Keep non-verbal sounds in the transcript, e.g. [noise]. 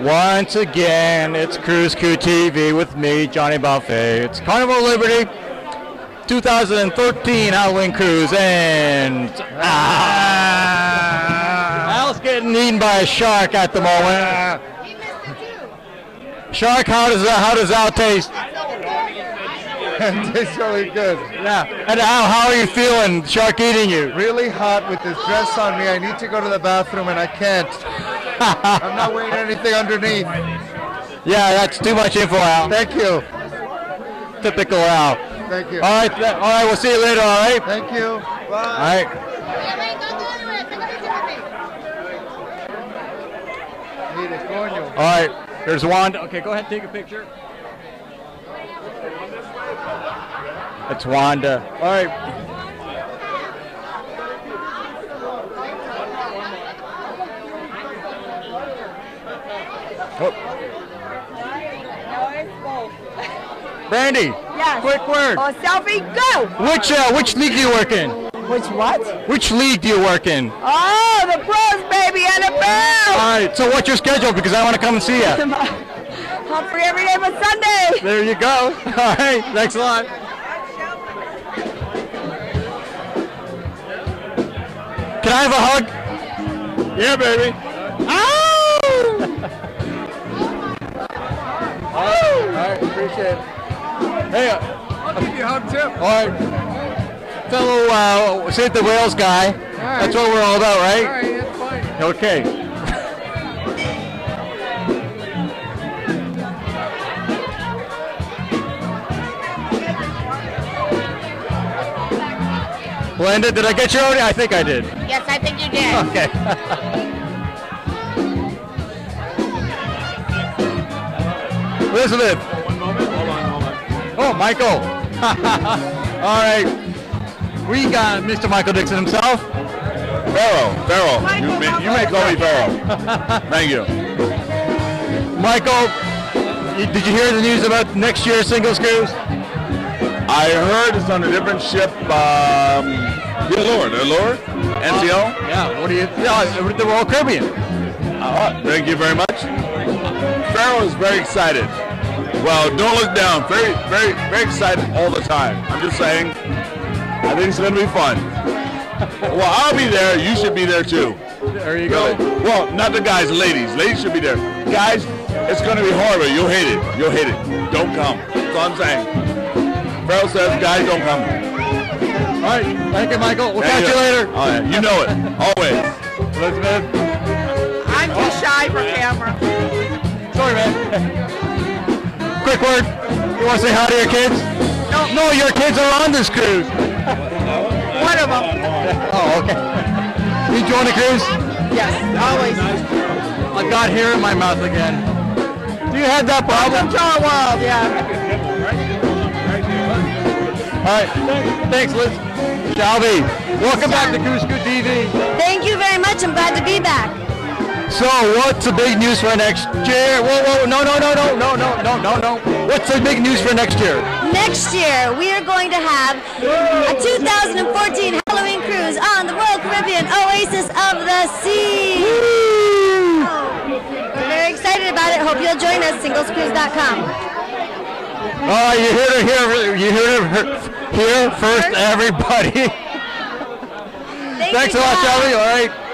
Once again, it's Cruise Crew TV with me, Johnny Buffet. It's Carnival Liberty 2013 Halloween Cruise, and ah, Al's getting eaten by a shark at the moment. Shark, how does that, how does Al taste? [laughs] it tastes really good. Yeah. And Al, how are you feeling? Shark eating you? Really hot with this dress on me. I need to go to the bathroom and I can't. I'm not wearing anything underneath. Yeah, that's too much info, Al. Thank you. Typical Al. Thank you. All right, all right. We'll see you later. All right. Thank you. Bye. right. Mire, coño. All right. There's Wanda. Okay, go ahead. And take a picture. It's Wanda. All right. Oh. Brandy, Yes. quick word. Oh, selfie, go! Which uh, which league do you work in? Which what? Which league do you work in? Oh, the pros, baby, and All NFL! right. So what's your schedule? Because I want to come and see you. I'm free every day but Sunday. There you go. [laughs] All right. Thanks a lot. Can I have a hug? Yeah, baby. All appreciate it. Hey, uh, I'll give you a hug too. all right. Fellow uh, Save the Whales guy. That's what we're all about, right? All right, that's fine. Okay. Blended, did I get you already? I think I did. Yes, I think you did. Okay. [laughs] Elizabeth. Oh, Michael. [laughs] All right. We got Mr. Michael Dixon himself. Pharaoh, Pharaoh. You may, you may call me Pharaoh. [laughs] Thank you. Michael, did you hear the news about next year's singles cruise? I heard it's on a different ship. Um, the Allure, the Allure, NCL. Yeah. What do you? Yeah, the Royal Caribbean. Uh, thank you very much. Pharaoh is very excited. Well, don't look down. Very, very, very excited all the time. I'm just saying. I think it's going to be fun. well, I'll be there. You should be there too. There you Really? go. Well, not the guys, ladies. Ladies should be there. Guys, it's going to be horrible. You'll hate it. You'll hate it. Don't come. That's all I'm saying. Pharaoh says, guys, don't come. All right. Thank you, Michael. We'll Thank catch you later. Oh, yeah. You know it. Always. Elizabeth. I'm too shy for oh, camera. Sorry, man. [laughs] Quick word. You want to say hi to your kids? No. No, your kids are on this cruise. One of them. Oh, okay. You join the cruise? Yes, always. I got hair in my mouth again. Do you have that problem? Control world, yeah. All right. Thanks, Liz. Shelby, welcome back to Cruise Crew TV. Thank you very much. I'm glad to be back. So, what's the big news for next year? Whoa, whoa, no, no, no, no, no, no, no, no, no. What's the big news for next year? Next year, we are going to have a 2014 Halloween cruise on the Royal Caribbean Oasis of the Sea. Oh, we're very excited about it. Hope you'll join us. Singlescruise.com. Oh, you heard it here. You heard it here first, everybody. Thank Thanks a lot. Shelby. All right.